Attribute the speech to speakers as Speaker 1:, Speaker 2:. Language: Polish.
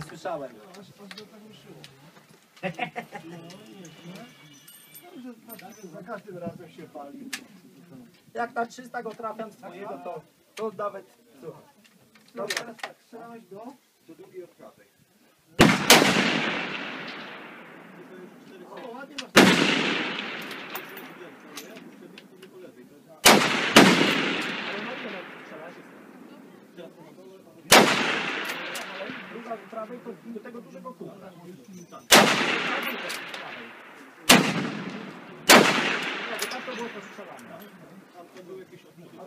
Speaker 1: strzelałem.
Speaker 2: Za każdym razem się pali.
Speaker 1: Jak na 300 go trafiam swojego, to, to nawet... Słuchaj.
Speaker 2: No teraz tak, strzelałeś do?
Speaker 3: Do drugiej od prawej.
Speaker 2: O, ładnie masz.
Speaker 1: Ale prawej to do tego dużego kółka. Tak to było postrzelane.
Speaker 3: Tam to były jakieś odmówy.